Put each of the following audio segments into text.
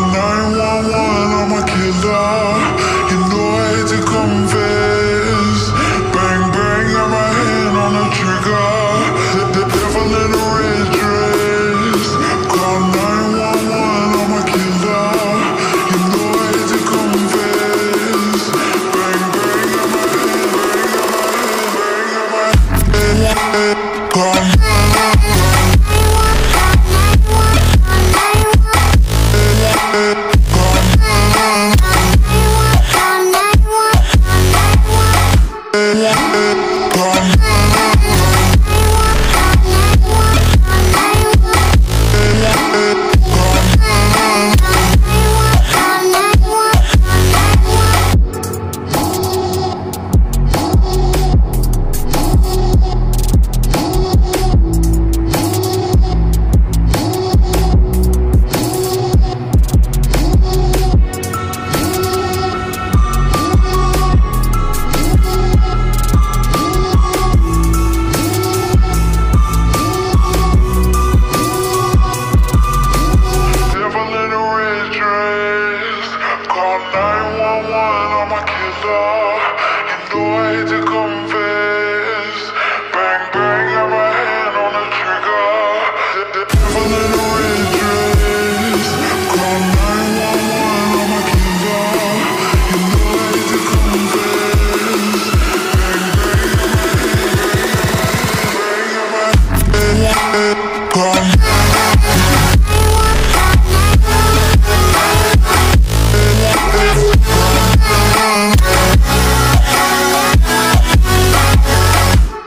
911, I'm a killer. 911, on my killer. You know I hate to.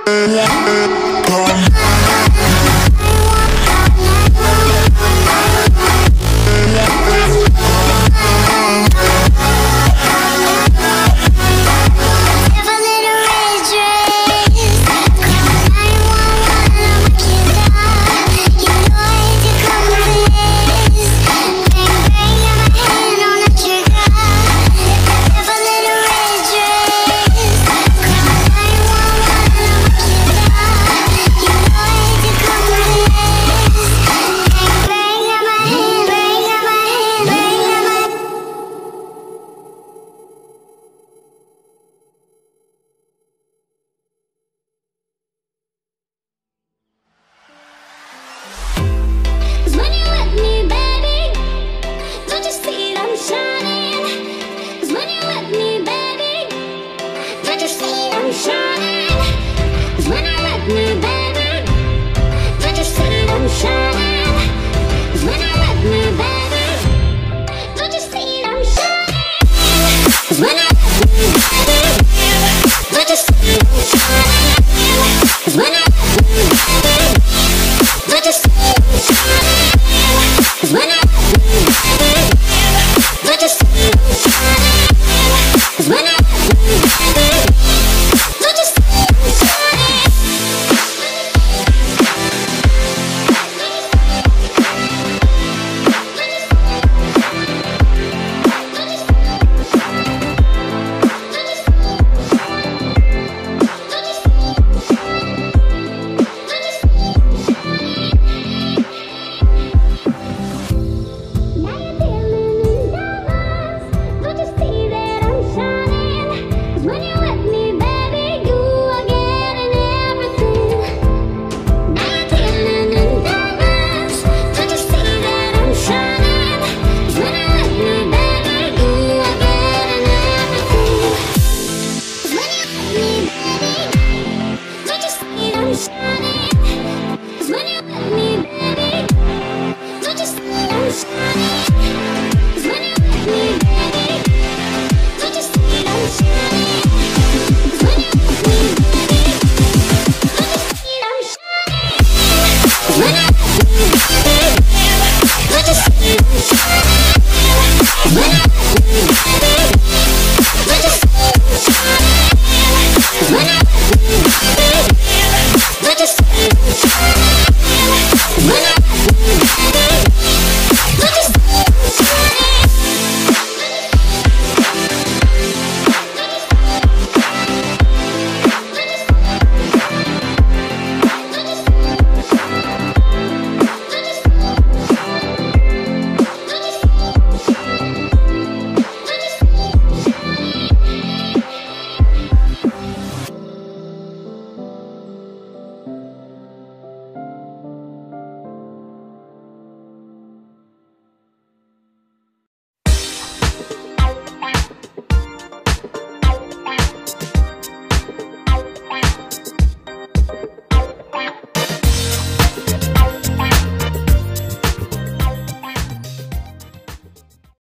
Yeah.